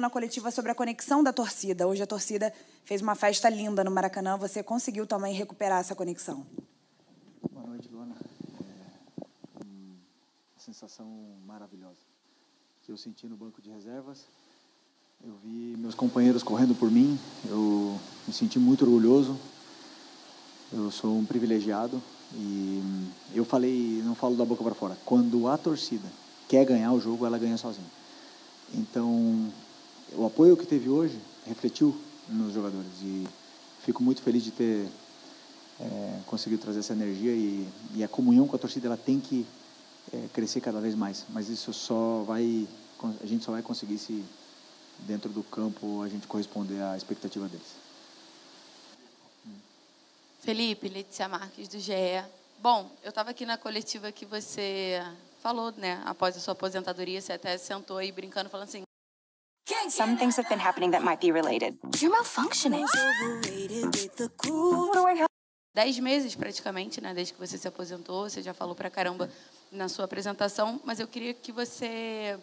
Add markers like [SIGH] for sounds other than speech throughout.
na coletiva sobre a conexão da torcida. Hoje a torcida fez uma festa linda no Maracanã. Você conseguiu também recuperar essa conexão? Boa noite, Luana. É uma sensação maravilhosa que eu senti no banco de reservas. Eu vi meus companheiros correndo por mim. Eu me senti muito orgulhoso. Eu sou um privilegiado e eu falei, não falo da boca para fora. Quando a torcida quer ganhar o jogo, ela ganha sozinha. Então, o apoio que teve hoje refletiu nos jogadores e fico muito feliz de ter é, conseguido trazer essa energia e, e, a comunhão com a torcida ela tem que é, crescer cada vez mais. Mas isso só vai, a gente só vai conseguir se dentro do campo a gente corresponder à expectativa deles. Felipe, Letícia Marques do GE. Bom, eu estava aqui na coletiva que você falou, né? Após a sua aposentadoria, você até sentou aí brincando, falando assim. Some things have been happening that might be related. You're malfunctioning. Dez meses praticamente, né? Desde que você se aposentou, você já falou pra caramba na sua apresentação, mas eu queria que você.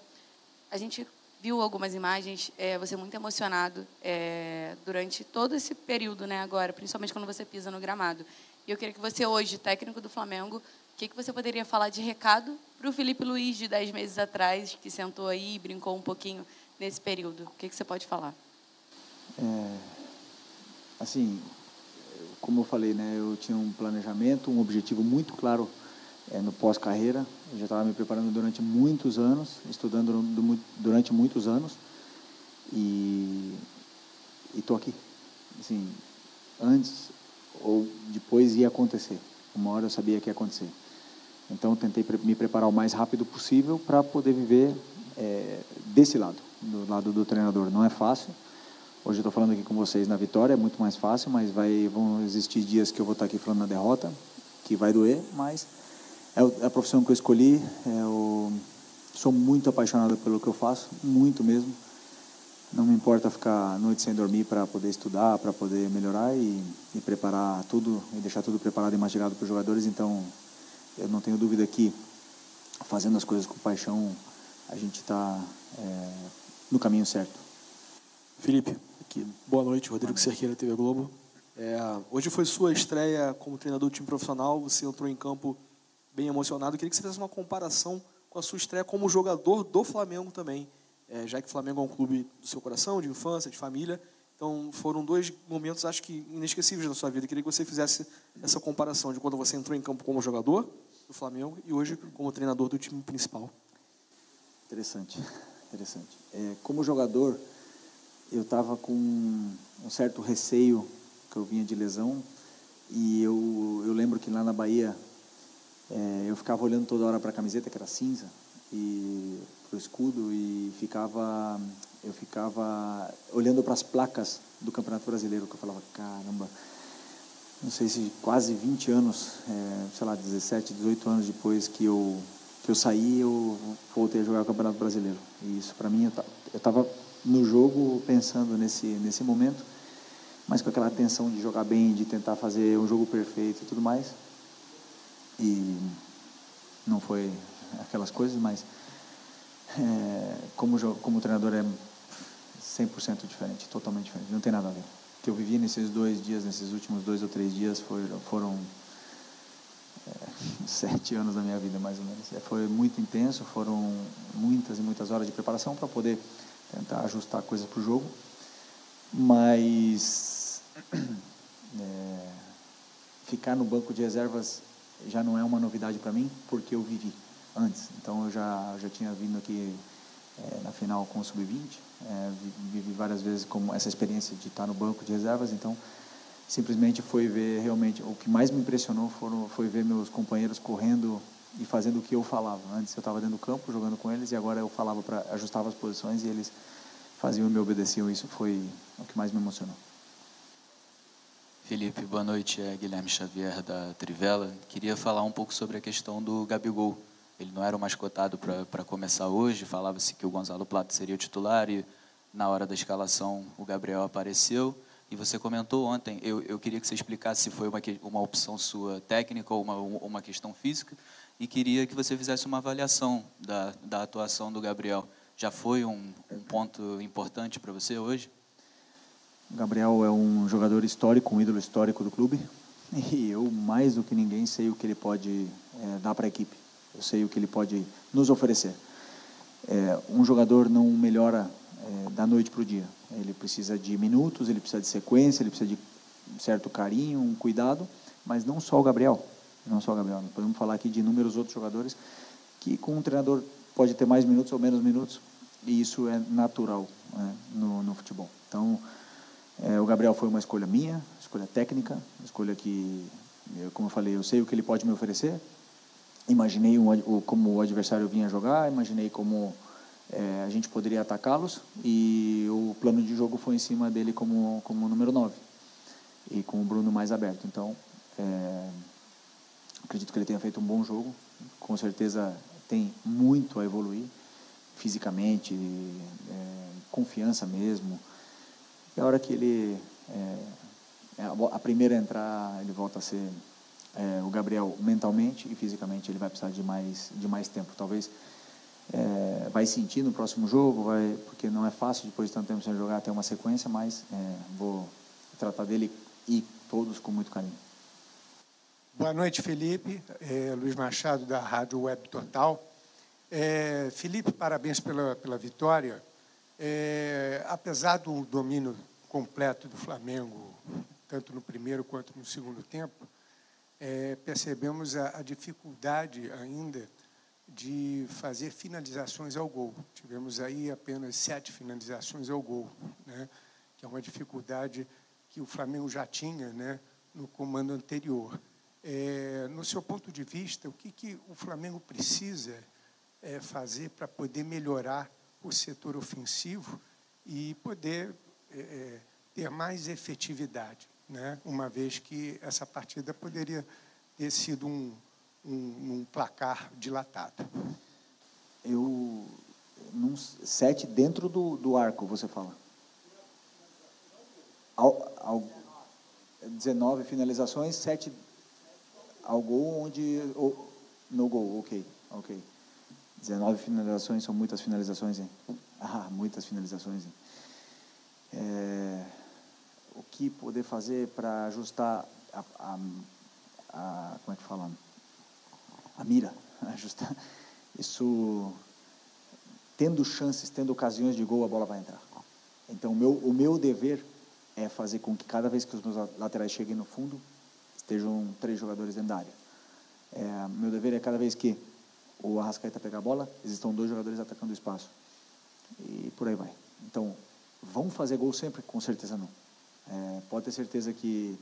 A gente viu algumas imagens, é, você muito emocionado é, durante todo esse período, né? Agora, principalmente quando você pisa no gramado. E eu queria que você hoje, técnico do Flamengo, o que, que você poderia falar de recado para o Felipe Luiz de dez meses atrás, que sentou aí e brincou um pouquinho nesse período? O que, que você pode falar? É, assim, como eu falei, né, eu tinha um planejamento, um objetivo muito claro é, no pós-carreira. Eu já estava me preparando durante muitos anos, estudando durante muitos anos e estou aqui. Assim, antes ou depois ia acontecer. Uma hora eu sabia que ia acontecer. Então tentei me preparar o mais rápido possível para poder viver é, desse lado, do lado do treinador. Não é fácil. Hoje eu estou falando aqui com vocês na vitória, é muito mais fácil, mas vai, vão existir dias que eu vou estar aqui falando na derrota, que vai doer, mas é, é a profissão que eu escolhi. Eu sou muito apaixonado pelo que eu faço, muito mesmo. Não me importa ficar a noite sem dormir para poder estudar, para poder melhorar e, e, preparar tudo e deixar tudo preparado e mastigado para os jogadores. Então, eu não tenho dúvida que fazendo as coisas com paixão, a gente está é, no caminho certo. Felipe, aqui. Boa noite, Rodrigo Cerqueira, TV Globo. É, hoje foi sua estreia como treinador do time profissional. Você entrou em campo bem emocionado. Eu queria que você fizesse uma comparação com a sua estreia como jogador do Flamengo também, é, já que o Flamengo é um clube do seu coração, de infância, de família. Então, foram dois momentos, acho que, inesquecíveis na sua vida. Eu queria que você fizesse essa comparação de quando você entrou em campo como jogador do Flamengo e hoje como treinador do time principal. Interessante, [LAUGHS] interessante. É, como jogador, eu estava com um certo receio que eu vinha de lesão e eu, eu lembro que lá na Bahia é, eu ficava olhando toda hora para a camiseta, que era cinza, e para o escudo, e ficava, eu ficava olhando para as placas do Campeonato Brasileiro, que eu falava, caramba, não sei se quase 20 anos, é, sei lá, 17, 18 anos depois que eu, que eu saí, eu voltei a jogar o Campeonato Brasileiro. E isso, para mim, eu estava no jogo pensando nesse, nesse momento, mas com aquela tensão de jogar bem, de tentar fazer um jogo perfeito e tudo mais. E não foi aquelas coisas, mas é, como, como treinador é 100% diferente, totalmente diferente, não tem nada a ver. O que eu vivi nesses dois dias, nesses últimos dois ou três dias, foram, foram é, sete anos da minha vida, mais ou menos. É, foi muito intenso, foram muitas e muitas horas de preparação para poder tentar ajustar coisas para o jogo, mas [CLEARS THROAT] é, ficar no banco de reservas já não é uma novidade para mim, porque eu vivi antes. Então eu já, já tinha vindo aqui é, na final com o Sub-20, é, vivi várias vezes como essa experiência de estar no banco de reservas, então simplesmente foi ver realmente, o que mais me impressionou foram, foi ver meus companheiros correndo e fazendo o que eu falava. Antes eu estava dentro do campo jogando com eles e agora eu falava para ajustava as posições e eles faziam e me obedeciam. Isso foi o que mais me emocionou. Felipe, boa noite. É Guilherme Xavier da Trivela. Queria falar um pouco sobre a questão do Gabigol. Ele não era o mascotado para começar hoje. Falava-se que o Gonzalo Plata seria o titular e na hora da escalação o Gabriel apareceu. E você comentou ontem, eu, eu queria que você explicasse se foi uma, uma opção sua técnica ou uma, uma questão física. E queria que você fizesse uma avaliação da, da atuação do Gabriel já foi um, um ponto importante para você hoje? O Gabriel é um jogador histórico, um ídolo histórico do clube. [LAUGHS] E eu, mais do que ninguém, sei o que ele pode é, dar para a equipe. Eu sei o que ele pode nos oferecer. É, um jogador não melhora é, da noite para o dia. Ele precisa de minutos, ele precisa de sequência, ele precisa de um certo carinho, um cuidado, mas não só o Gabriel. Não só o Gabriel. Podemos falar aqui de inúmeros outros jogadores que com um treinador pode ter mais minutos ou menos minutos, e isso é natural né, no, no futebol. Então, é, o Gabriel foi uma escolha minha, escolha técnica, escolha que, eu, como eu falei, eu sei o que ele pode me oferecer. Imaginei um, como o adversário vinha jogar, imaginei como é, a gente poderia atacá-los e o plano de jogo foi em cima dele como, como número 9 e com o Bruno mais aberto. Então, é, acredito que ele tenha feito um bom jogo. Com certeza tem muito a evoluir fisicamente, é, confiança mesmo. E a hora que ele é, é a primeira entrar, ele volta a ser é, o Gabriel mentalmente e fisicamente ele vai precisar de mais de mais tempo. Talvez é, vai sentir no próximo jogo, vai porque não é fácil depois de tanto tempo sem jogar ter uma sequência, mas é, vou tratar dele e todos com muito carinho. Boa noite, Felipe. É, Luiz Machado, da Rádio Web Total. É, Felipe, parabéns pela, pela vitória. É, apesar do domínio completo do Flamengo, tanto no primeiro quanto no segundo tempo, é, percebemos a, a, dificuldade ainda de fazer finalizações ao gol. Tivemos aí apenas sete finalizações ao gol, né? que é uma dificuldade que o Flamengo já tinha né? no comando anterior. É, no seu ponto de vista, o que, que o Flamengo precisa é, fazer para poder melhorar o setor ofensivo e poder é, é, ter mais efetividade, né? uma vez que essa partida poderia ter sido um, um, um placar dilatado. Eu, num, sete dentro do, do arco, você fala? Ao, ao, 19 finalizações, sete ao gol onde ou, no gol, ok, ok. 19 finalizações são muitas finalizações, hein? Ah, muitas finalizações, hein? É, o que poder fazer para ajustar a, a, a, como é que fala? A mira, [LAUGHS] ajustar isso tendo chances, tendo ocasiões de gol, a bola vai entrar. Então, o meu, o meu dever é fazer com que cada vez que os meus laterais cheguem no fundo, estejam três jogadores dentro da área. É, meu dever é cada vez que o Arrascaeta pegar a bola, existam dois jogadores atacando o espaço. E por aí vai. Então, vão fazer gol sempre? Com certeza não. É, pode ter certeza que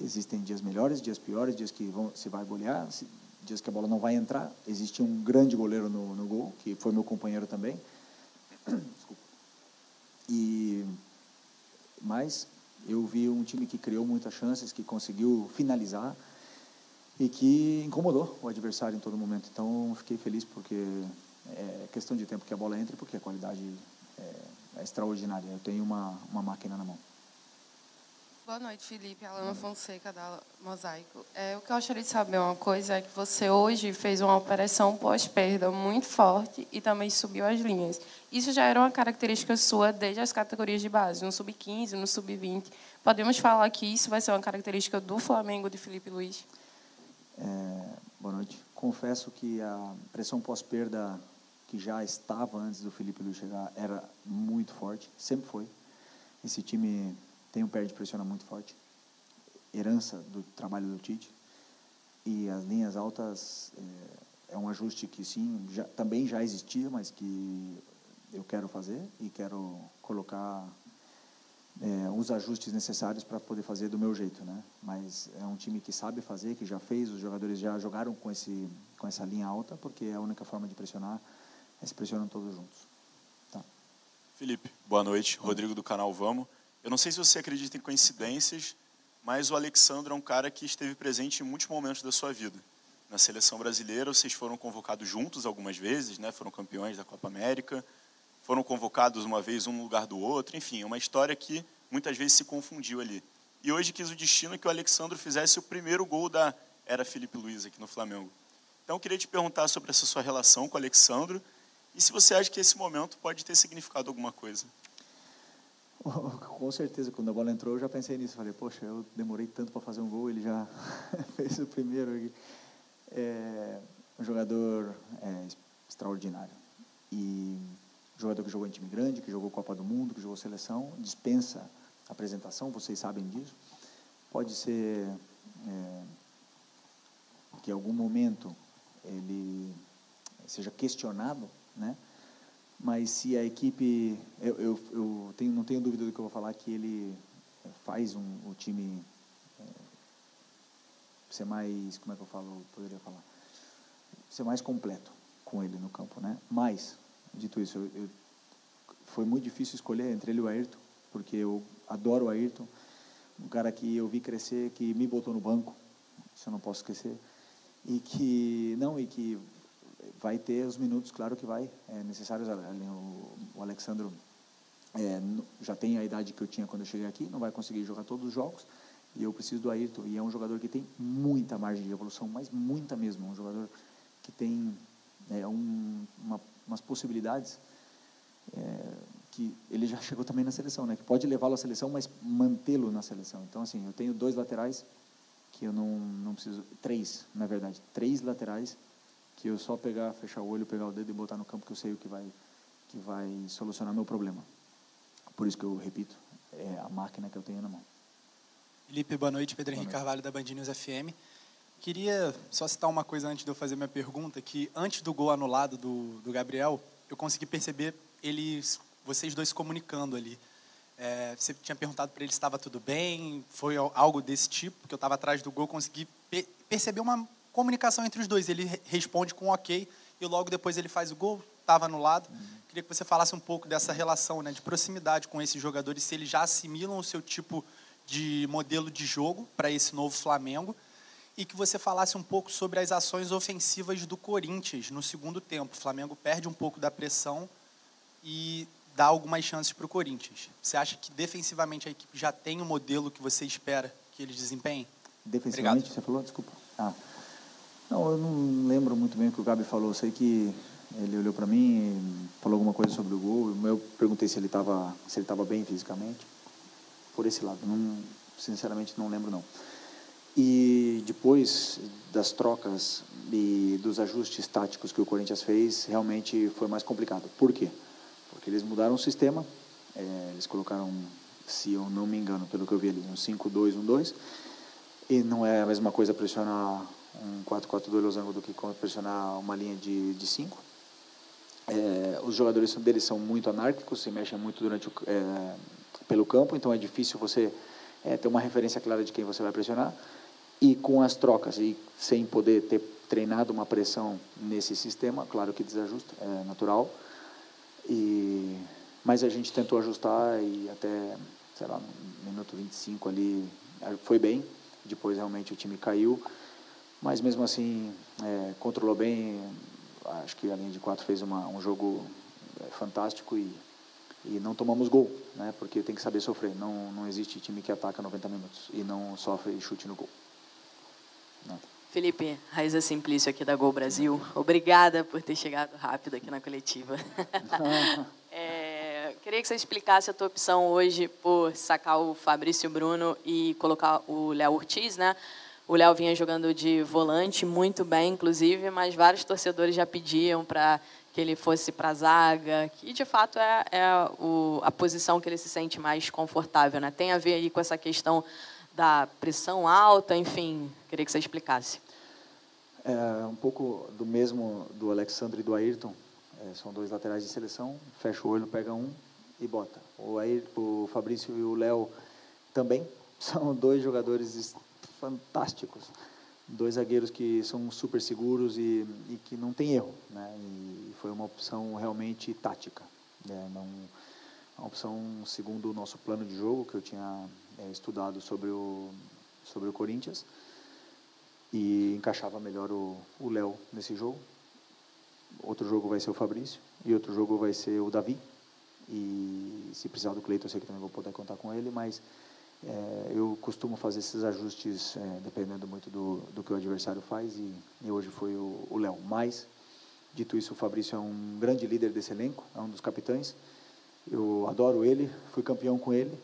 existem dias melhores, dias piores, dias que vão, se vai golear, dias que a bola não vai entrar. Existe um grande goleiro no, no gol, que foi meu companheiro também. Desculpa. E, mas eu vi um time que criou muitas chances, que conseguiu finalizar e que incomodou o adversário em todo momento. Então, fiquei feliz porque é questão de tempo que a bola entre, porque a qualidade é, é extraordinária. Eu tenho uma, uma máquina na mão. Boa noite, Felipe. Alana Fonseca, da Mosaico. É, o que eu gostaria de saber uma coisa é que você hoje fez uma operação pós-perda muito forte e também subiu as linhas. Isso já era uma característica sua desde as categorias de base, no sub-15, no sub-20. Podemos falar que isso vai ser uma característica do Flamengo de Felipe Luiz? É, boa noite. Confesso que a pressão pós-perda que já estava antes do Felipe Luiz chegar era muito forte, sempre foi. Esse time tem um pé de pressiona muito forte, herança do trabalho do Tite. E as linhas altas é, é um ajuste que sim, já, também já existia, mas que eu quero fazer e quero colocar é, os ajustes necessários para poder fazer do meu jeito, né? Mas é um time que sabe fazer, que já fez, os jogadores já jogaram com esse com essa linha alta, porque é a única forma de pressionar é se pressionam todos juntos. Tá. Felipe, boa noite. Rodrigo do canal Vamos. Eu não sei se você acredita em coincidências, mas o Alexandre é um cara que esteve presente em muitos momentos da sua vida. Na seleção brasileira, vocês foram convocados juntos algumas vezes, né? Foram campeões da Copa América foram convocados uma vez um no lugar do outro, enfim, uma história que muitas vezes se confundiu ali. E hoje quis o destino que o Alexandre fizesse o primeiro gol da era Felipe Luiz aqui no Flamengo. Então eu queria te perguntar sobre essa sua relação com o Alexandre E se você acha que esse momento pode ter significado alguma coisa? [LAUGHS] Com certeza, quando a bola entrou, eu já pensei nisso. Falei, poxa, eu demorei tanto para fazer um gol, ele já [LAUGHS] fez o primeiro. É um jogador é, extraordinário. E jogador que jogou em time grande, que jogou Copa do Mundo, que jogou seleção, dispensa apresentação, vocês sabem disso. Pode ser é, que em algum momento ele seja questionado, né? Mas se a equipe, eu, eu, eu tenho, não tenho dúvida do que eu vou falar, que ele faz um, o time é, ser mais, como é que eu falo, poderia falar, ser mais completo com ele no campo, né? Mas, dito isso, eu, eu, foi muito difícil escolher entre ele e o Ayrton, porque eu adoro o Ayrton, um cara que eu vi crescer, que me botou no banco, isso eu não posso esquecer, e que não e que vai ter os minutos, claro que vai, é necessário. O, o Alexandro é, já tem a idade que eu tinha quando eu cheguei aqui, não vai conseguir jogar todos os jogos, e eu preciso do Ayrton. E é um jogador que tem muita margem de evolução, mas muita mesmo. Um jogador que tem é, um, uma, umas possibilidades é, que ele já [LAUGHS] chegou também na seleção, né? Que pode levá-lo à seleção, mas mantê-lo na seleção. Então, assim, eu tenho dois laterais que eu não, não preciso... Três, na verdade. Três laterais que eu só pegar, fechar o olho, pegar o dedo e botar no campo que eu sei o que vai, que vai solucionar meu problema. Por isso que eu repito, é a máquina que eu tenho na mão. Felipe, boa noite. Pedro boa Henrique noite. Carvalho, da Band News FM. Queria só citar uma coisa antes de eu fazer minha pergunta, que antes do gol anulado do, do Gabriel, eu consegui perceber eles, vocês dois se comunicando ali. É, você tinha perguntado para ele se estava tudo bem, foi algo desse tipo, porque eu estava atrás do gol, consegui pe perceber uma comunicação entre os dois. Ele responde com ok e logo depois ele faz o gol, estava anulado. Uhum. Queria que você falasse um pouco dessa relação né, de proximidade com esses jogadores, se eles já assimilam o seu tipo de modelo de jogo para esse novo Flamengo e que você falasse um pouco sobre as ações ofensivas do Corinthians no segundo tempo. O Flamengo perde um pouco da pressão e dá algumas chances para o Corinthians. Você acha que defensivamente a equipe já tem o modelo que você espera que eles desempenhem? Defensivamente, Obrigado. você falou? Desculpa. Ah. Não, eu não lembro muito bem o que o Gabi falou. Eu sei que ele olhou para mim falou alguma coisa sobre o gol. Eu perguntei se ele estava se ele estava bem fisicamente. Por esse lado, não, sinceramente não lembro não. E depois das trocas e dos ajustes táticos que o Corinthians fez, realmente foi mais complicado. Por quê? Porque eles mudaram o sistema. É, eles colocaram, se eu não me engano, pelo que eu vi ali, um 5-2-1-2. E não é a mesma coisa pressionar um 4-4-2 losango do que pressionar uma linha de 5. É, os jogadores deles são muito anárquicos, se mexem muito durante o, é, pelo campo, então é difícil você é, ter uma referência clara de quem você vai pressionar. E com as trocas e sem poder ter treinado uma pressão nesse sistema, claro que desajusta, é natural. E mas a gente tentou ajustar e até, sei lá, no minuto 25 ali foi bem. Depois realmente o time caiu mas mesmo assim é, controlou bem. Acho que a linha de quatro fez uma, um jogo é, fantástico e, e não tomamos gol, né? Porque tem que saber sofrer. Não, não existe time que ataca 90 minutos e não sofre chute no gol. Não. Felipe, Raiza Simplício aqui da Gol Brasil. Obrigada por ter chegado rápido aqui na coletiva. [LAUGHS] é, queria que você explicasse a tua opção hoje por sacar o Fabrício Bruno e colocar o Léo Ortiz, né? O Léo vinha jogando de volante muito bem, inclusive, mas vários torcedores já pediam para que ele fosse para a zaga, que de fato é, é o, a posição que ele se sente mais confortável. Né? Tem a ver aí com essa questão da pressão alta, enfim, queria que você explicasse. É um pouco do mesmo do Alexandre e do Ayrton. É, são dois laterais de seleção, fecha o olho, pega um e bota. O, Ayrton, o Fabrício e o Léo também [LAUGHS] são dois jogadores fantásticos. Dois zagueiros que são super seguros e, e que não tem erro. Né? E foi uma opção realmente tática. Né? Não, uma opção segundo o nosso plano de jogo, que eu tinha é, estudado sobre o, sobre o Corinthians. E encaixava melhor o Léo nesse jogo. Outro jogo vai ser o Fabrício e outro jogo vai ser o Davi. E se precisar do Cleiton, eu sei que também vou poder contar com ele, mas é, eu costumo fazer esses ajustes é, dependendo muito do, do que o adversário faz e, e hoje foi o Léo. Mas Dito isso, o Fabrício é um grande líder desse elenco, é um dos capitães. Eu adoro ele, fui campeão com ele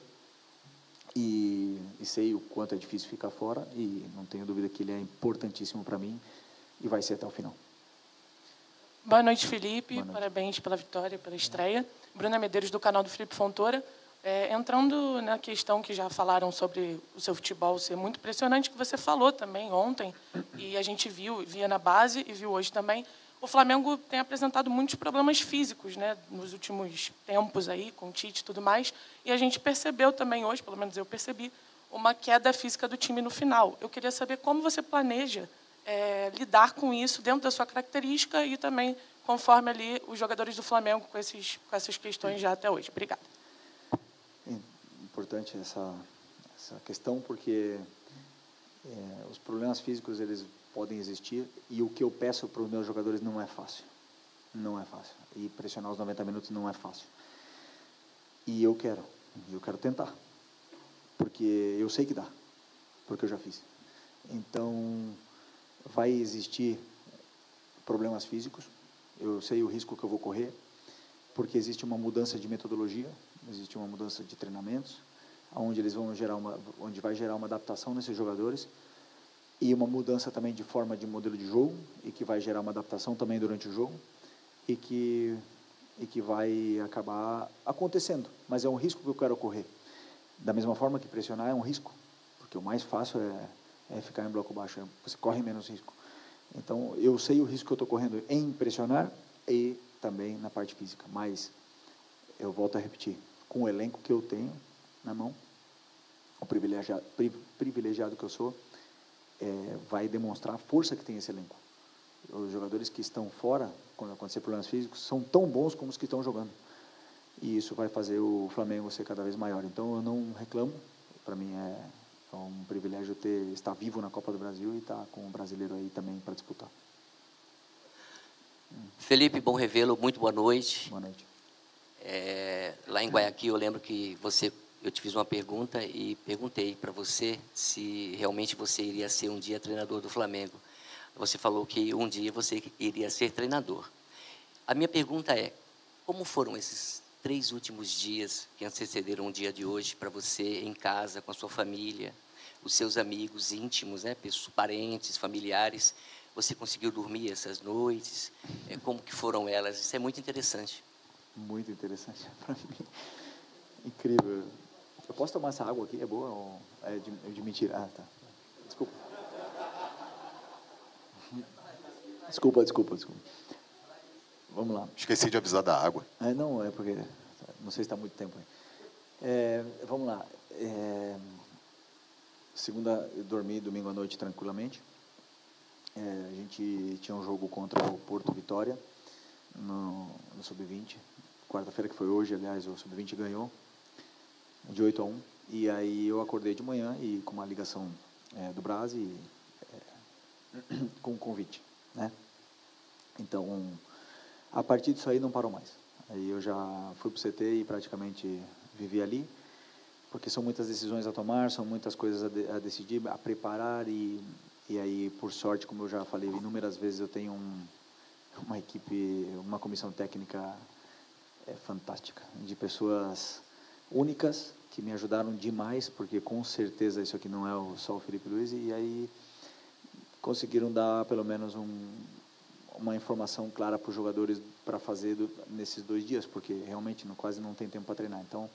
e, e sei o quanto é difícil ficar fora e não tenho dúvida que ele é importantíssimo para mim e vai ser até o final. Boa noite, Felipe. Boa noite. Parabéns pela vitória, pela estreia. Bruna Medeiros, do canal do Felipe Fontoura. É, entrando na questão que já falaram sobre o seu futebol ser muito impressionante, que você falou também ontem, e a gente viu, via na base e viu hoje também, o Flamengo tem apresentado muitos problemas físicos né, nos últimos tempos, aí, com o Tite e tudo mais, e a gente percebeu também hoje, pelo menos eu percebi, uma queda física do time no final. Eu queria saber como você planeja é, lidar com isso dentro da sua característica e também conforme ali os jogadores do Flamengo com, esses, com essas questões já até hoje. Obrigada importante essa, essa questão, porque é, os problemas físicos eles podem existir e o que eu peço para os meus jogadores não é fácil. Não é fácil. E pressionar os 90 minutos não é fácil. E eu quero, eu quero tentar. Porque eu sei que dá, porque eu já fiz. Então, vai existir problemas físicos, eu sei o risco que eu vou correr, porque existe uma mudança de metodologia, existe uma mudança de treinamentos, onde eles vão gerar uma, onde vai gerar uma adaptação nesses jogadores e uma mudança também de forma de modelo de jogo e que vai gerar uma adaptação também durante o jogo e que e que vai acabar acontecendo, mas é um risco que eu quero correr. Da mesma forma que pressionar é um risco, porque o mais fácil é, é ficar em bloco baixo, é, você corre menos risco. Então eu sei o risco que eu estou correndo em pressionar e também na parte física, mas eu volto a repetir, com o elenco que eu tenho na mão, o privilegiado, privilegiado que eu sou, é, vai demonstrar a força que tem esse elenco. Os jogadores que estão fora, quando acontecer problemas físicos, são tão bons como os que estão jogando. E isso vai fazer o Flamengo ser cada vez maior. Então eu não reclamo. Para mim é, é um privilégio ter estar vivo na Copa do Brasil e estar com o brasileiro aí também para disputar. Felipe, bom revê-lo. Muito boa noite. Boa noite. É, lá em Guayaquil, eu lembro que você, eu te fiz uma pergunta e perguntei para você se realmente você iria ser um dia treinador do Flamengo. Você falou que um dia você iria ser treinador. A minha pergunta é: como foram esses três últimos dias que antecederam o dia de hoje para você em casa, com a sua família, os seus amigos íntimos, né, parentes, familiares? Você conseguiu dormir essas noites? É, como que foram elas? Isso é muito interessante muito interessante [LAUGHS] para mim. Incrível. Eu posso tomar essa água aqui? É boa ou é de, é de mentira? Ah, tá. Desculpa. Desculpa, desculpa, desculpa. Vamos lá. Esqueci de avisar da água. É, não, é porque não sei se está muito tempo aí. É, vamos lá. É, segunda, eu dormi domingo à noite tranquilamente. É, a gente tinha um jogo contra o Porto Vitória no, no Sub-20 quarta-feira que foi hoje, aliás, o Sub-20 ganhou de 8 a 1. E aí eu acordei de manhã e com uma ligação é, do Brás e é, [CLEARS THROAT] com um convite, né? Então, a partir disso aí não parou mais. Aí eu já fui para o CT e praticamente vivi ali, porque são muitas decisões a tomar, são muitas coisas a, de, a decidir, a preparar e, e aí, por sorte, como eu já falei inúmeras vezes, eu tenho um, uma equipe, uma comissão técnica é, fantástica, de pessoas únicas que me ajudaram demais, porque com certeza isso aqui não é só o Felipe Luiz, e aí conseguiram dar pelo menos um, uma informação clara para os jogadores para fazer do, nesses dois dias, porque realmente não, quase não tem tempo para treinar. Então,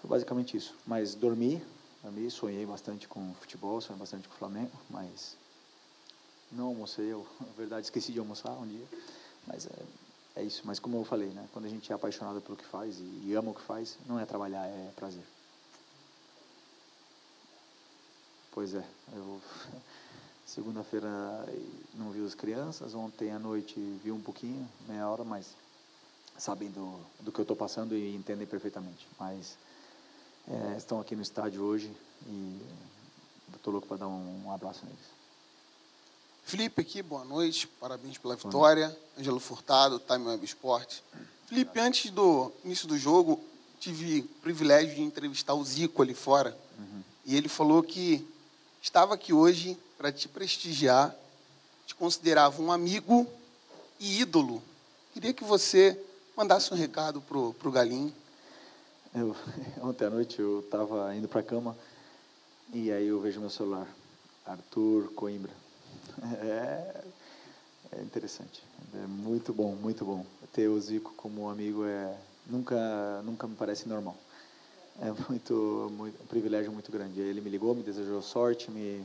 foi basicamente isso. Mas dormi, dormi, sonhei bastante com futebol, sonhei bastante com o Flamengo, mas não almocei, eu, [LAUGHS] na verdade, esqueci de almoçar um dia, mas é, é isso, mas como eu falei, né? Quando a gente é apaixonado pelo que faz e, e ama o que faz, não é trabalhar, é prazer. Pois é, eu [LAUGHS] segunda-feira não vi as crianças, ontem à noite vi um pouquinho, meia hora, mas sabem do, do que eu estou passando e entendem perfeitamente. Mas é, estão aqui no estádio hoje e estou louco para dar um, um abraço neles. Felipe aqui, boa noite, parabéns pela vitória. Ângelo Furtado, Time Web Esporte. Felipe, antes do início do jogo, tive o privilégio de entrevistar o Zico ali fora. Uhum. E ele falou que estava aqui hoje para te prestigiar, te considerava um amigo e ídolo. Queria que você mandasse um recado para o Galinho. Eu, [LAUGHS] ontem à noite eu estava indo para a cama e aí eu vejo meu celular. Arthur Coimbra. É, é interessante. É muito bom, muito bom. Ter o Zico como amigo é nunca, nunca me parece normal. É muito, muito um privilégio muito grande. Ele me ligou, me desejou sorte, me,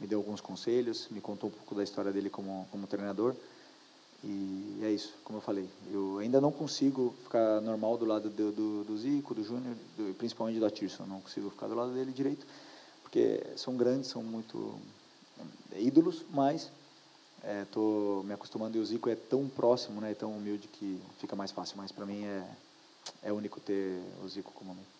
me deu alguns conselhos, me contou um pouco da história dele como, como treinador. E é isso, como eu falei. Eu ainda não consigo ficar normal do lado do, do, do Zico, do Júnior, principalmente do Atirson. Não consigo ficar do lado dele direito, porque são grandes, são muito ídolos, mas estou é, me acostumando e o Zico é tão próximo, né, tão humilde que fica mais fácil. Mas para mim é, é único ter o Zico como amigo.